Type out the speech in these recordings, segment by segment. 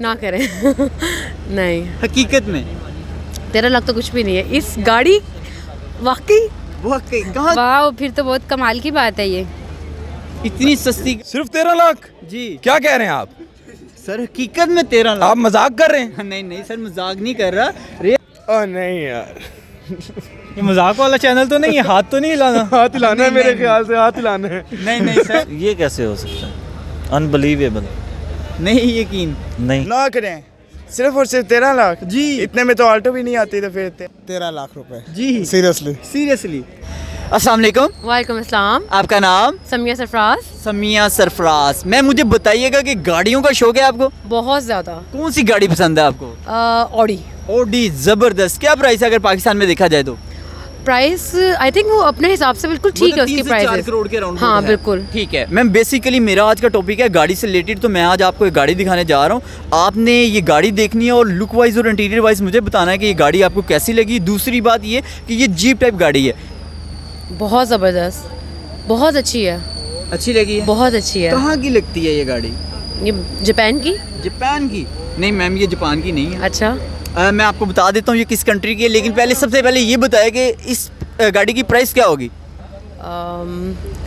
ना करें। नहीं। हकीकत में? तेरह लाख तो कुछ भी नहीं है। इस गाड़ी वाकई वाकई? कहाँ वाह फिर तो बहुत कमाल की बात है ये। इतनी सस्ती सिर्फ़ तेरह लाख? जी। क्या कह रहे हैं आप? सर हकीकत में तेरह लाख। आप मज़ाक कर रहे हैं? नहीं नहीं सर मज़ाक नहीं कर रहा। रे ओ नहीं यार। ये मज़ाक वाला चैनल तो नहीं है हाथ तो नहीं हिलाना। हाथ हिलाना है मेरे ख्याल से हाथ हिलाना है। नहीं नहीं सर। ये कैसे हो सकता है? अनबिलीवेबल नहीं यकीन। नहीं। ना करें सिर्फ़ और सिर्फ़ तेरह लाख? जी। इतने में तो ऑल्टो भी नहीं आती तो फिर तेरह लाख रुपए। जी। सीरियसली सीरियसली अस्सलाम वालेकुम वालेकुम अस्सलाम। आपका नाम? समिया सरफराज। समिया सरफराज। मैम मुझे बताइएगा कि गाड़ियों का शौक है आपको? बहुत ज़्यादा। कौन सी गाड़ी पसंद है आपको? ऑडी ओडी ज़बरदस्त। क्या प्राइस है अगर पाकिस्तान में देखा जाए तो? प्राइस आई थिंक वो अपने हिसाब से बिल्कुल ठीक है मतलब उसकी प्राइस करोड़ के अराउंड हाँ बिल्कुल। ठीक है। मैम बेसिकली मेरा आज का टॉपिक है गाड़ी से रिलेटेड तो मैं आज आपको एक गाड़ी दिखाने जा रहा हूँ। आपने ये गाड़ी देखनी है और लुक वाइज और इंटीरियर वाइज मुझे बताना है कि ये गाड़ी आपको कैसी लगी। दूसरी बात ये कि ये जीप टाइप गाड़ी है। बहुत ज़बरदस्त। बहुत अच्छी है। अच्छी लगी है? बहुत अच्छी है। कहाँ की लगती है ये गाड़ी? ये जापान की? जापान की। नहीं मैम ये जापान की नहीं है। अच्छा। अ, मैं आपको बता देता हूँ ये किस कंट्री की है लेकिन पहले सबसे पहले ये बताया कि इस गाड़ी की प्राइस क्या होगी?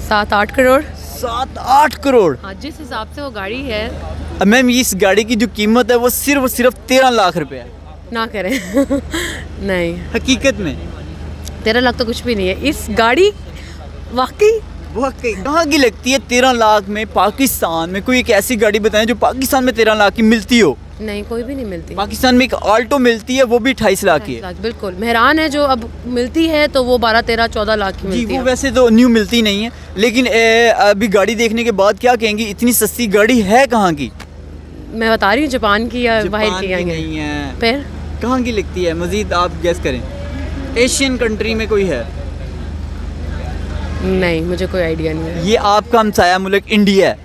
सात आठ करोड़। सात आठ करोड़? हाँ जिस हिसाब से वो गाड़ी है। मैम इस गाड़ी की जो कीमत है वो सिर्फ़ और सिर्फ़ तेरह लाख रुपए है। ना करें। नहीं। हकीकत में? तेरह लाख तो कुछ भी नहीं है। इस गाड़ी वाकई वाकई कहाँ की लगती है तेरह लाख में? पाकिस्तान में कोई एक ऐसी गाड़ी बताएँ जो पाकिस्तान में तेरह लाख की मिलती हो। नहीं कोई भी नहीं मिलती। पाकिस्तान में एक ऑल्टो मिलती है वो भी अठाईस लाख की है। बिल्कुल। मेहरान है जो अब मिलती है तो वो बारह तेरह चौदह लाख की मिलती वो है। वैसे तो न्यू मिलती नहीं है लेकिन ए, अभी गाड़ी देखने के बाद क्या कहेंगी इतनी सस्ती गाड़ी है कहाँ की? मैं बता रही हूँ जापान की या बाहर की नहीं है। फिर? कहाँ की लिखती है मजीद आप गैस करें। एशियन कंट्री में कोई है? नहीं मुझे कोई आइडिया नहीं है। ये आपका हमसाया मुल्क इंडिया है।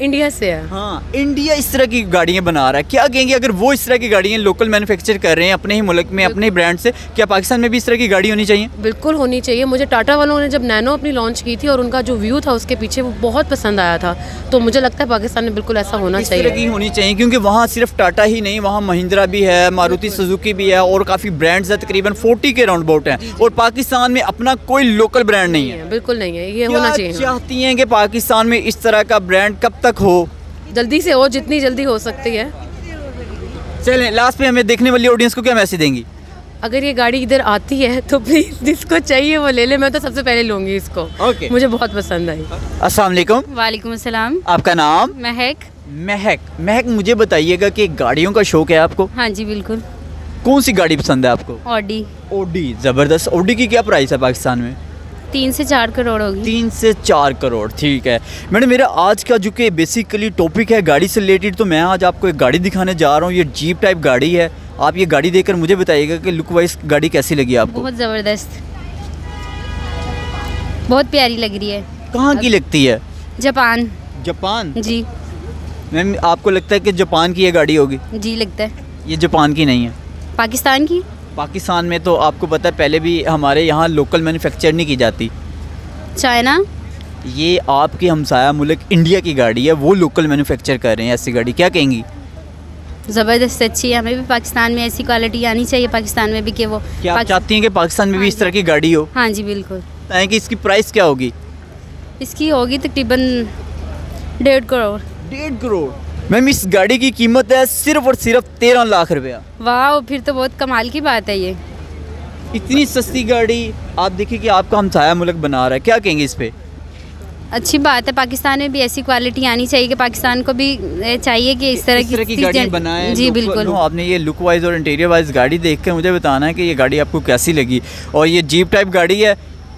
इंडिया से है। हाँ इंडिया इस तरह की गाड़ियाँ बना रहा है। क्या कहेंगे अगर वो इस तरह की गाड़ियाँ लोकल मैन्युफैक्चर कर रहे हैं अपने ही मुल्क में अपने ही ब्रांड से क्या पाकिस्तान में भी इस तरह की गाड़ी होनी चाहिए? बिल्कुल होनी चाहिए। मुझे टाटा वालों ने जब नैनो अपनी लॉन्च की थी और उनका जो व्यू था उसके पीछे वो बहुत पसंद आया था। तो मुझे लगता है पाकिस्तान में बिल्कुल ऐसा होना इस तरह की चाहिए होनी चाहिए क्योंकि वहाँ सिर्फ़ टाटा ही नहीं वहाँ महिंद्रा भी है मारुति सुजुकी भी है और काफ़ी ब्रांड्स है तकरीबन 40 के राउंड अबाउट हैं और पाकिस्तान में अपना कोई लोकल ब्रांड नहीं है। बिल्कुल नहीं है। ये होना चाहिए। चाहती हैं कि पाकिस्तान में इस तरह का ब्रांड कब तक हो। जल्दी से हो जितनी जल्दी हो सकती है। चलें लास्ट पे हमें देखने वाली ऑडियंस को क्या मैसेज देंगी? अगर ये गाड़ी इधर आती है तो प्लीज़ जिसको चाहिए वो ले ले मैं तो सबसे पहले लूँगी इसको। ओके मुझे बहुत पसंद आई। अस्सलाम वालेकुम वालेकुम अस्सलाम। आपका नाम? महक। महक। महक मुझे बताइएगा कि गाड़ियों का शौक है आपको? हाँ जी बिल्कुल। कौन सी गाड़ी पसंद है आपको? ऑडी ओडी ज़बरदस्त। ओडी की क्या प्राइस है पाकिस्तान में? तीन से चार करोड़ होगी। तीन से चार करोड़ ठीक है। मैडम मेरा आज का जो कि बेसिकली टॉपिक है गाड़ी से रिलेटेड तो मैं आज आपको एक गाड़ी दिखाने जा रहा हूँ। ये जीप टाइप गाड़ी है। आप ये गाड़ी देखकर मुझे बताइएगा कि लुक वाइज गाड़ी कैसी लगी आपको। बहुत ज़बरदस्त। बहुत प्यारी लग रही है। कहाँ की लगती है? जापान। जापान? जी। मैम आपको लगता है कि जापान की ये गाड़ी होगी? जी लगता है। ये जापान की नहीं है। पाकिस्तान की? पाकिस्तान में तो आपको पता है पहले भी हमारे यहाँ लोकल मैन्युफैक्चर नहीं की जाती। चाइना? ये आपके हमसाया मुल्क इंडिया की गाड़ी है वो लोकल मैन्युफैक्चर कर रहे हैं ऐसी गाड़ी क्या कहेंगी? ज़बरदस्त अच्छी है। हमें भी पाकिस्तान में ऐसी क्वालिटी आनी चाहिए पाकिस्तान में भी कि वो क्या आप चाहती हैं कि पाकिस्तान में भी हाँ इस तरह की गाड़ी हो? हाँ जी बिल्कुल। कि इसकी प्राइस क्या होगी? इसकी होगी तकरीबन डेढ़ करोड़। डेढ़ करोड़? मैम इस गाड़ी की कीमत है सिर्फ़ और सिर्फ़ तेरह लाख रुपया। वाह फिर तो बहुत कमाल की बात है ये। इतनी सस्ती गाड़ी आप देखिए कि आपका हमसाया मुल्क बना रहा है। क्या कहेंगे इस पर अच्छी बात है पाकिस्तान में भी ऐसी क्वालिटी आनी चाहिए कि पाकिस्तान को भी चाहिए कि इस तरह इस तरह की चीज़ गाड़ी जन- बनाए जी बिल्कुल। आपने ये लुक वाइज और इंटीरियर वाइज गाड़ी देख कर मुझे बताना है कि ये गाड़ी आपको कैसी लगी। और ये जीप टाइप गाड़ी है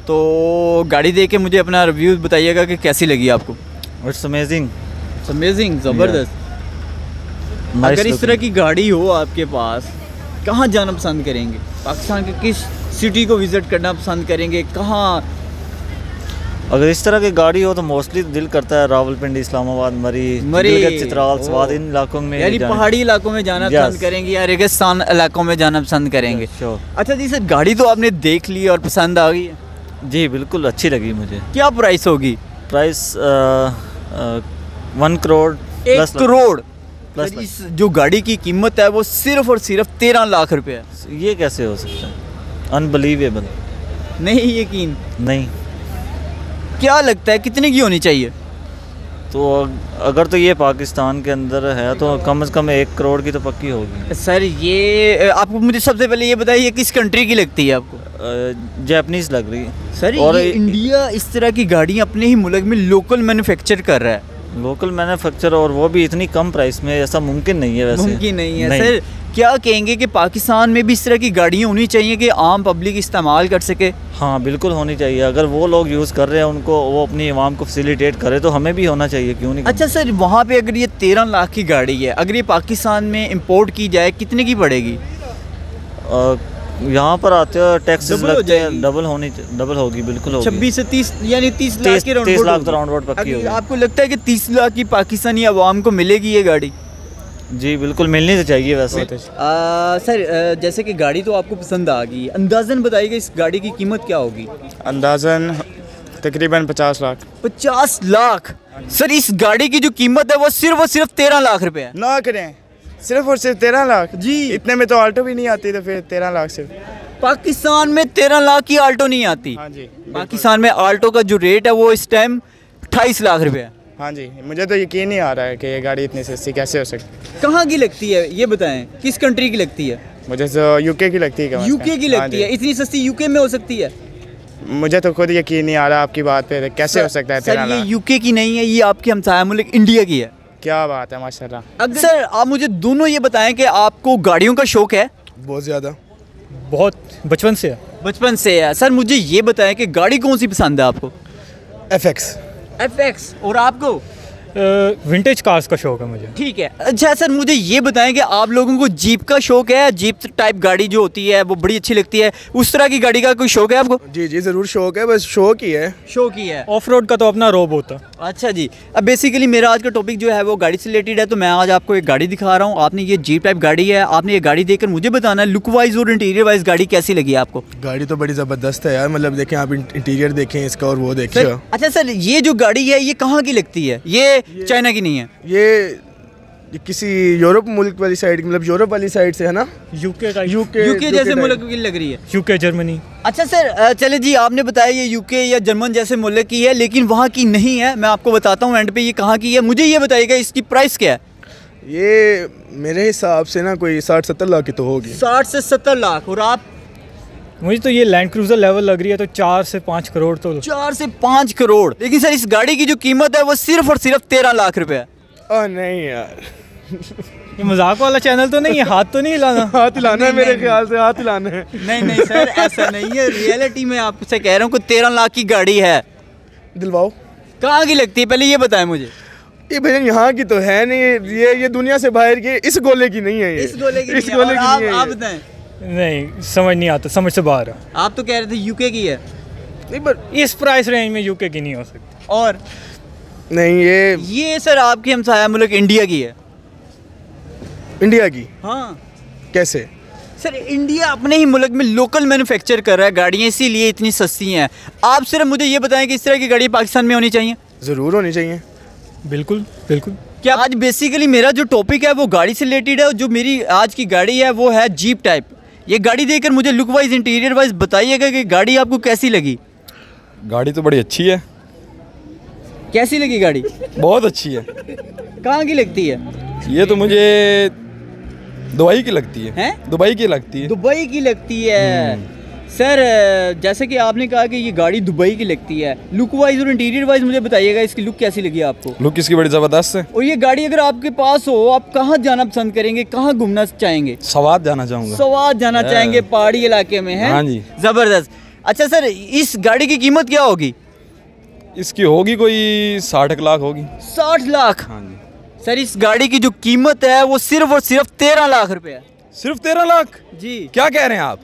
तो गाड़ी देख के मुझे अपना रिव्यू बताइएगा कि कैसी लगी आपको। इट्स अमेजिंग अमेजिंग ज़बरदस्त। अगर इस तरह की गाड़ी हो आपके पास कहाँ जाना पसंद करेंगे? पाकिस्तान के किस सिटी को विज़िट करना पसंद करेंगे? कहाँ? अगर इस तरह की गाड़ी हो तो मोस्टली दिल करता है रावलपिंडी इस्लामाबाद मरी मरी, चित्राल स्वाद इन इलाकों में यानी पहाड़ी इलाकों में जाना पसंद करेंगे या रेगिस्तान इलाकों में जाना पसंद करेंगे? अच्छा जी सर गाड़ी तो आपने देख ली और पसंद आ गई जी बिल्कुल अच्छी लगी मुझे। क्या प्राइस होगी? प्राइस वन करोड़ एक करोड़ प्लस इस जो गाड़ी की कीमत है वो सिर्फ़ और सिर्फ़ तेरह लाख रुपए है। ये कैसे हो सकता है? अनबिलीवेबल नहीं यकीन। नहीं। क्या लगता है कितने की होनी चाहिए? तो अगर तो ये पाकिस्तान के अंदर है तो कम से कम एक करोड़ की तो पक्की होगी। सर ये आपको मुझे सबसे पहले ये बताइए किस कंट्री की लगती है आपको? जैपनीज लग रही है। सर और ये इंडिया इस तरह की गाड़ियाँ अपने ही मुल्क में लोकल मैन्युफैक्चर कर रहा है। लोकल मैन्युफैक्चर और वो भी इतनी कम प्राइस में ऐसा मुमकिन नहीं है वैसे। मुमकिन नहीं है। सर क्या कहेंगे कि पाकिस्तान में भी इस तरह की गाड़ियाँ होनी चाहिए कि आम पब्लिक इस्तेमाल कर सके? हाँ बिल्कुल होनी चाहिए। अगर वो लोग यूज़ कर रहे हैं उनको वो अपनी आवाम को फैसिलिटेट करे तो हमें भी होना चाहिए क्यों नहीं अच्छा सर वहाँ पर अगर ये तेरह लाख की गाड़ी है अगर ये पाकिस्तान में इम्पोर्ट की जाए कितने की पड़ेगी? यहाँ पर आते हो टैक्सेस डबल हो लगते हैं डबल होनी डबल होगी बिल्कुल होगी। छब्बीस से तीस यानी तीस लाख तीस- के तीस लाख। तो about पक्की होगी। आपको लगता है कि तीस लाख की पाकिस्तानी आवाम को मिलेगी ये गाड़ी? जी बिल्कुल मिलनी तो चाहिए वैसे। आ, सर जैसे कि गाड़ी तो आपको पसंद आ गई अंदाजन बताइएगा इस गाड़ी की कीमत क्या होगी? अंदाजन तकरीबन पचास लाख। पचास लाख? सर इस गाड़ी की जो कीमत है वो सिर्फ़ और सिर्फ़ तेरह लाख रुपए है। ना करें। सिर्फ़ और सिर्फ़ तेरह लाख? जी। इतने में तो ऑल्टो भी नहीं आती तो फिर तेरह लाख सिर्फ़। पाकिस्तान में तेरह लाख की आल्टो नहीं आती। हाँ जी पाकिस्तान में आल्टो का जो रेट है वो इस टाइम अट्ठाईस लाख रुपए है। हाँ जी मुझे तो यकीन नहीं आ रहा है कि ये गाड़ी इतनी सस्ती कैसे हो सकती कहाँ की लगती है? ये बताएँ किस कंट्री की लगती है? मुझे तो यूके की लगती है यूके की हाँ लगती। है इतनी सस्ती यूके में हो सकती है? मुझे तो खुद यकीन नहीं आ रहा आपकी बात पे कैसे सर, हो सकता है सर ये यूके की नहीं है ये आपके हमसाया मुल्क इंडिया की है। क्या बात है माशाल्लाह। अब सर आप मुझे दोनों ये बताएँ कि आपको गाड़ियों का शौक है? बहुत ज़्यादा। बहुत बचपन से। है बचपन से है। सर मुझे ये बताएँ कि गाड़ी कौन सी पसंद है आपको? एफ़ एक्स एफ़ एक्स और आपको? विंटेज कार्स का शौक है मुझे। ठीक है। अच्छा सर मुझे ये बताएँ कि आप लोगों को जीप का शौक है जीप टाइप गाड़ी जो होती है वो बड़ी अच्छी लगती है? उस तरह की गाड़ी का कोई शौक है आपको? जी जी ज़रूर शौक है बस शौक ही है। शौक ही है। ऑफ़ रोड का तो अपना रोब होता। अच्छा जी। अब बेसिकली मेरा आज का टॉपिक जो है वो गाड़ी से रिलेटेड है तो मैं आज आपको एक गाड़ी दिखा रहा हूँ। आपने ये जीप टाइप गाड़ी है आपने ये गाड़ी देखकर मुझे बताना है लुक वाइज और इंटीरियर वाइज गाड़ी कैसी लगी आपको? गाड़ी तो बड़ी ज़बरदस्त है यार मतलब देखें आप इंटीरियर देखें इसका और वो देखिए सर अच्छा सर ये जो गाड़ी है ये कहाँ की लगती है? ये चाइना की नहीं है। ये ये किसी यूरोप मुल्क वाली साइड मतलब यूरोप वाली साइड से है ना? यूके का यूके यूके जैसे मुल्क की लग रही है। यूके जर्मनी अच्छा सर चले जी आपने बताया ये यूके या जर्मन जैसे मुल्क की है लेकिन वहाँ की नहीं है। मैं आपको बताता हूँ एंड पे ये कहाँ की है। मुझे ये बताइएगा इसकी प्राइस क्या है? ये मेरे हिसाब से ना कोई साठ सत्तर लाख की तो होगी। साठ से सत्तर लाख और आप मुझे तो ये लैंड क्रूजर लेवल लग रही है तो चार से पाँच करोड़ तो चार से पाँच करोड़। लेकिन सर इस गाड़ी की जो कीमत है वो सिर्फ़ और सिर्फ़ तेरह लाख रुपए है। ओ नहीं यार। ये मज़ाक वाला चैनल तो नहीं है हाथ तो नहीं हिलाना। हाथ हिलाना है मेरे ख्याल से हाथ हिलाना है। नहीं नहीं सर ऐसा नहीं है। रियलिटी में आपसे कह रहा हूँ कि तेरह लाख की गाड़ी है। दिलवाओ। कहाँ की लगती है? पहले ये बताएँ मुझे। ये भैया यहाँ की तो है नहीं। ये ये दुनिया से बाहर की इस गोले की नहीं है ये। इस गोले की इस नहीं गोले की आप नहीं है आप बताएँ। नहीं समझ नहीं आता समझ से बाहर है। आप तो कह रहे थे यूके की है। नहीं पर इस प्राइस रेंज में यूके की नहीं हो सकती। और? नहीं ये ये सर आपकी हम हमसाया मुल्क इंडिया की है। इंडिया की? हाँ। कैसे? सर इंडिया अपने ही मुल्क में लोकल मैन्युफैक्चर कर रहा है गाड़ियाँ इसीलिए इतनी सस्ती हैं। आप सिर्फ़ मुझे ये बताएँ कि इस तरह की गाड़ी पाकिस्तान में होनी चाहिए? ज़रूर होनी चाहिए। बिल्कुल बिल्कुल। क्या आज बेसिकली मेरा जो टॉपिक है वो गाड़ी से रिलेटेड है और जो मेरी आज की गाड़ी है वो है जीप टाइप ये गाड़ी देखकर मुझे लुक वाइज इंटीरियर वाइज बताइएगा कि गाड़ी आपको कैसी लगी? गाड़ी तो बड़ी अच्छी है। कैसी लगी गाड़ी? बहुत अच्छी है। कहाँ की लगती है? ये तो मुझे दुबई की लगती है। है? दुबई की लगती है। दुबई की लगती है। सर जैसे कि आपने कहा कि ये गाड़ी दुबई की लगती है लुक वाइज और इंटीरियर वाइज मुझे बताइएगा इसकी लुक कैसी लगी आपको? लुक इसकी बड़ी ज़बरदस्त है। और ये गाड़ी अगर आपके पास हो आप कहाँ जाना पसंद करेंगे कहाँ घूमना चाहेंगे? सवाद जाना चाहूँगा। सवाद जाना हाँ। चाहेंगे पहाड़ी इलाके में है? हाँ जी। ज़बरदस्त। अच्छा सर इस गाड़ी की कीमत क्या होगी? इसकी होगी कोई साठ लाख होगी। साठ लाख? हाँ जी। सर इस गाड़ी की जो कीमत है वो सिर्फ़ और सिर्फ़ तेरह लाख रुपए है। सिर्फ़ तेरह लाख? जी। क्या कह रहे हैं आप?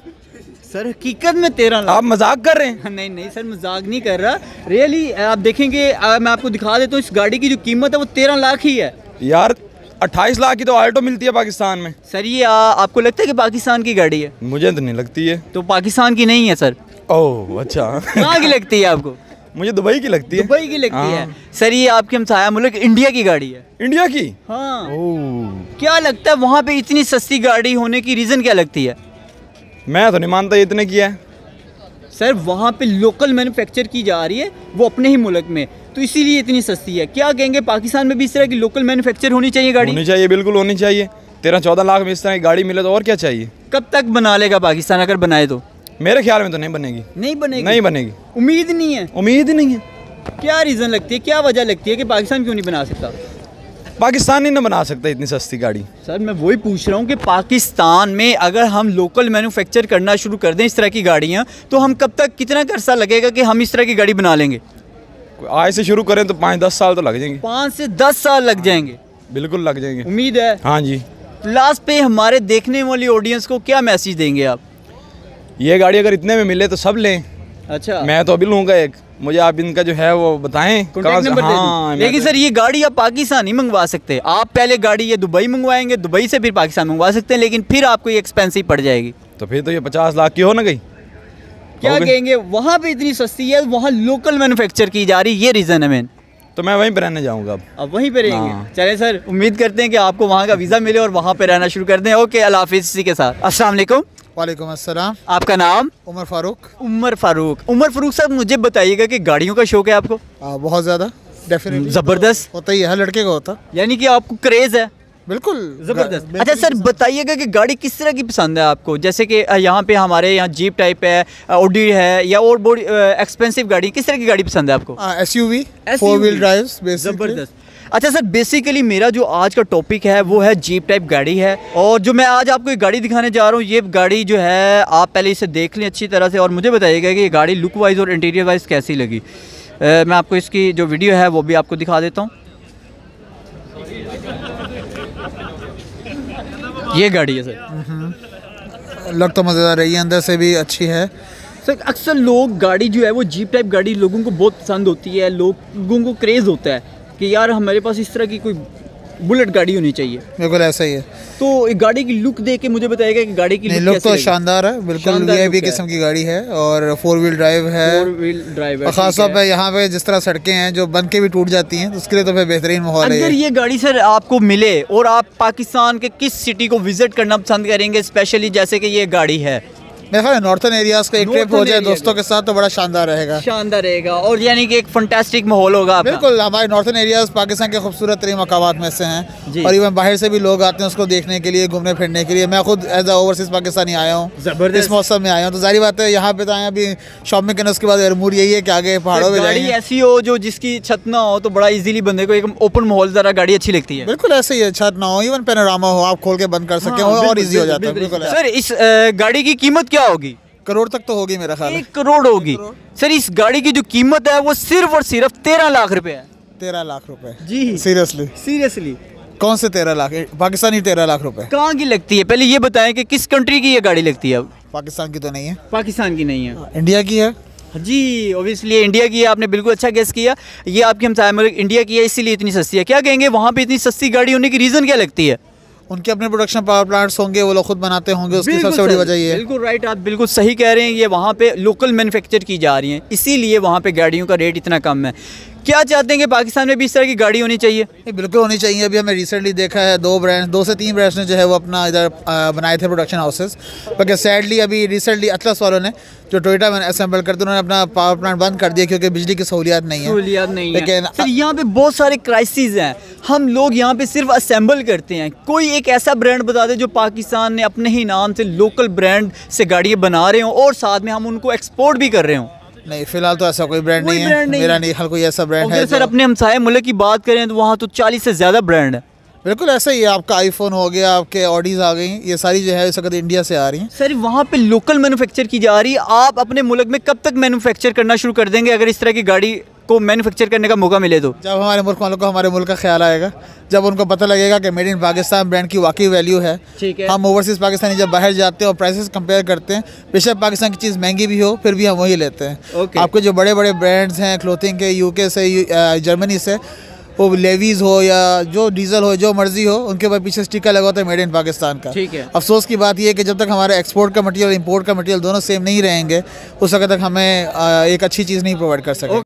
सर हकीकत में तेरह लाख आप मज़ाक कर रहे हैं। नहीं नहीं सर मज़ाक नहीं कर रहा। रियली आप देखेंगे आ, मैं आपको दिखा देता हूँ इस गाड़ी की जो कीमत है वो तेरह लाख ही है। यार अट्ठाईस लाख की तो आल्टो मिलती है पाकिस्तान में। सर ये आ, आपको लगता है कि पाकिस्तान की गाड़ी है? मुझे तो नहीं लगती है। तो पाकिस्तान की नहीं है सर। ओह अच्छा। कहाँ की लगती है आपको? मुझे दुबई की लगती है। दुबई की लगती है। हाँ। सर ये आपके हमसाया मुल्क इंडिया की गाड़ी है। इंडिया की? हाँ। क्या लगता है वहाँ पे इतनी सस्ती गाड़ी होने की रीज़न क्या लगती है? मैं तो नहीं मानता ये इतने किया है। सर वहाँ पे लोकल मैन्युफैक्चर की जा रही है वो अपने ही मुल्क में। तो इसीलिए इतनी सस्ती है। क्या कहेंगे पाकिस्तान में भी इस तरह की लोकल मैन्युफैक्चर होनी चाहिए गाड़ी? होनी चाहिए बिल्कुल होनी चाहिए। तेरह चौदह लाख में इस तरह की गाड़ी मिले तो और क्या चाहिए? कब तक बना लेगा पाकिस्तान अगर बनाए तो? मेरे ख्याल में तो नहीं बनेगी। नहीं बनेगी? नहीं बनेगी। उम्मीद नहीं है? उम्मीद नहीं है। क्या रीज़न लगती है? क्या वजह लगती है कि पाकिस्तान क्यों नहीं बना सकता? पाकिस्तान ही ना बना सकता इतनी सस्ती गाड़ी। सर मैं वही पूछ रहा हूँ कि पाकिस्तान में अगर हम लोकल मैन्युफैक्चर करना शुरू कर दें इस तरह की गाड़ियाँ तो हम कब तक कितना अरसा लगेगा कि हम इस तरह की गाड़ी बना लेंगे? आज से शुरू करें तो पाँच दस साल तो लग जाएँगे। पाँच से दस साल लग जाएँगे। बिल्कुल लग जाएँगे। उम्मीद है? हाँ जी। लास्ट पे हमारे देखने वाली ऑडियंस को क्या मैसेज देंगे आप? ये गाड़ी अगर इतने में मिले तो सब लें। अच्छा। मैं तो अभी लूँगा एक। मुझे आप इनका जो है वो बताएँ नंबर हाँ, लेकिन तो- सर ये गाड़ी आप पाकिस्तान ही मंगवा सकते हैं। आप पहले गाड़ी ये दुबई मंगवाएँगे दुबई से फिर पाकिस्तान मंगवा सकते हैं लेकिन फिर आपको ये एक्सपेंसिव पड़ जाएगी। तो फिर तो ये पचास लाख की हो ना गई। क्या कहेंगे वहाँ पे इतनी सस्ती है वहाँ लोकल मैन्युफैक्चर की जा रही है ये रीज़न है मेन तो मैं वहीं पर रहने जाऊँगा अब। अब वहीं पर रहेंगे। हाँ। चले सर उम्मीद करते हैं कि आपको वहाँ का वीज़ा मिले और वहाँ पे रहना शुरू कर दें। ओके अल्लाह हाफिज़ इसी के साथ। अस्सलाम वालेकुम अस्सलाम। आपका नाम? उमर फारूक। उमर फारूक। उमर फारूक साहब मुझे बताइएगा कि गाड़ियों का शौक है आपको? आ, बहुत ज़्यादा डेफिनेटली ज़बरदस्त। होता ही है लड़के का होता। यानी कि आपको क्रेज़ है? बिल्कुल। ज़बरदस्त। अच्छा सर बताइएगा कि गाड़ी किस तरह की पसंद है आपको? जैसे कि यहाँ पे हमारे यहाँ जीप टाइप है ओडी है या और बहुत एक्सपेंसिव गाड़ी किस तरह की गाड़ी पसंद है आपको? S U V four wheel drives ज़बरदस्त। अच्छा सर बेसिकली मेरा जो आज का टॉपिक है वो है जीप टाइप गाड़ी है। और जो मैं आज आपको एक गाड़ी दिखाने जा रहा हूँ ये गाड़ी जो है आप पहले इसे देख लें अच्छी तरह से। और मुझे बताइएगा कि ये गाड़ी लुक वाइज और इंटीरियर वाइज कैसी लगी। अ, मैं आपको इसकी जो वीडियो है वो भी आपको दिखा देता हूँ। ये गाड़ी है सर। लग तो मज़ेदार रही है अंदर से भी अच्छी है। सर अक्सर लोग गाड़ी जो है वो जीप टाइप गाड़ी लोगों को बहुत पसंद होती है लोगों को क्रेज़ होता है। कि यार हमारे पास इस तरह की कोई बुलेट गाड़ी होनी चाहिए बिल्कुल ऐसा ही है तो एक गाड़ी की लुक देख के मुझे बताएगा कि गाड़ी की लुक लुक तो शानदार है बिल्कुल look है। किस्म की गाड़ी है और फोर व्हील ड्राइव है फोर व्हील ड्राइव है और खास तौर है। यहाँ पे जिस तरह सड़कें हैं जो बन के भी टूट जाती हैं तो उसके लिए तो फिर बेहतरीन माहौल है अगर ये। ये गाड़ी सर आपको मिले और आप पाकिस्तान के किस सिटी को विज़िट करना पसंद करेंगे स्पेशली जैसे कि ये गाड़ी है मेरे ख्याल नॉर्थन एरियाज़ का एक ट्रिप हो जाए दोस्तों के। साथ तो बड़ा शानदार रहेगा। शानदार रहेगा। और यानी कि एक फंटास्टिक माहौल होगा बिल्कुल हमारे नॉर्थन एरियाज़ पाकिस्तान के खूबसूरत तरीन मकामात में से। हैं। और इवन बाहर से भी लोग आते हैं उसको देखने के लिए घूमने फिरने के लिए। मैं खुद एज अ ओवरसीज पाकिस्तानी आया हूँ। ज़बरदस्त। इस मौसम में आया हूँ। तो जारी बात है यहाँ पे तो आए अभी शॉपिंग करने उसके बाद मूड यही है कि आगे पहाड़ों में गाड़ी ऐसी हो जो जिसकी छत ना हो तो बड़ा इजीली बंदे को एक ओपन माहौल जरा गाड़ी अच्छी लगती है। बिल्कुल ऐसे ही है छत ना हो इवन पेनोरामा हो आप खोल के बंद कर सकें हाँ, और इजी हो जाता है। बिल्कुल सर इस गाड़ी की कीमत क्या होगी? करोड़ तक तो होगी मेरा ख्याल एक करोड़ होगी। सर इस गाड़ी की जो कीमत है वो सिर्फ़ और सिर्फ़ तेरह लाख रुपए है। तेरह लाख रुपए। जी। सीरियसली सीरियसली कौन से तेरह लाख? पाकिस्तानी तेरह लाख रुपए। कहाँ की लगती है? पहले ये बताएँ कि किस कंट्री की ये गाड़ी लगती है अब? पाकिस्तान की तो नहीं है। पाकिस्तान की नहीं है। इंडिया की है। जी ओबियसली इंडिया की है। आपने बिल्कुल अच्छा गेस किया। ये आपकी हमसाया मुल्क इंडिया की है इसीलिए इतनी सस्ती है। क्या कहेंगे वहाँ पे इतनी सस्ती गाड़ी होने की रीज़न क्या लगती है? उनके अपने प्रोडक्शन पावर प्लांट्स होंगे वो लोग खुद बनाते होंगे उसकी सबसे बड़ी वजह ये बिल्कुल राइट आप बिल्कुल सही कह रहे हैं ये वहाँ पे लोकल मैन्युफैक्चर की जा रही हैं इसीलिए वहाँ पे गाड़ियों का रेट इतना कम है। क्या चाहते हैं कि पाकिस्तान में भी इस तरह की गाड़ी होनी चाहिए? बिल्कुल होनी चाहिए। अभी हमें रिसेंटली देखा है दो ब्रांड दो से तीन ब्रांड्स ने जो है वो अपना इधर बनाए थे प्रोडक्शन हाउसेस बल्कि सैडली अभी रिसेंटली अतलस वालों ने जो टोयोटा में असेंबल करते उन्होंने अपना पावर प्लांट बंद कर दिया क्योंकि बिजली की सहूलियात नहीं है। सहूलियात नहीं लेकिन सर यहाँ पे बहुत सारे क्राइसिस हैं। हम लोग यहाँ पे सिर्फ़ असेंबल करते हैं। कोई एक ऐसा ब्रांड बता दे जो पाकिस्तान ने अपने ही नाम से लोकल ब्रांड से गाड़ियाँ बना रहे हों और साथ में हम उनको एक्सपोर्ट भी कर रहे हों। नहीं फ़िलहाल तो ऐसा कोई ब्रांड नहीं है। नहीं मेरा नहीं ख्याल कोई ऐसा ब्रांड है सर अपने अपने हमसाए मुल्क की बात करें तो वहाँ तो चालीस से ज़्यादा ब्रांड है। बिल्कुल ऐसा ही है आपका आईफोन हो गया आपके ऑडीज आ गई ये सारी जो है इस वक्त इंडिया से आ रही हैं। सर वहाँ पे लोकल मैन्युफैक्चर की जा रही है आप अपने मुल्क में कब तक मैन्युफैक्चर करना शुरू कर देंगे अगर इस तरह की गाड़ी को मैन्युफैक्चर करने का मौका मिले तो जब हमारे मुल्क वालों को हमारे मुल्क का ख्याल आएगा जब उनको पता लगेगा कि मेड इन पाकिस्तान ब्रांड की वाकई वैल्यू है ठीक है। हम ओवरसीज़ पाकिस्तानी जब बाहर जाते हैं और प्राइसेस कंपेयर करते हैं बेशक पाकिस्तान की चीज़ महँगी भी हो फिर भी हम वही लेते हैं ओके। आपके जो बड़े बड़े ब्रांड्स हैं क्लोथिंग के यूके से जर्मनी से वो लेवीज हो या जो डीजल हो जो मर्ज़ी हो उनके ऊपर पीछे स्टिकर लगा होता है मेड इन पाकिस्तान का ठीक है। अफसोस की बात यह है कि जब तक हमारे एक्सपोर्ट का मटेरियल इंपोर्ट का मटेरियल दोनों सेम नहीं रहेंगे उस वक्त तक हमें एक अच्छी चीज़ नहीं प्रोवाइड कर सकें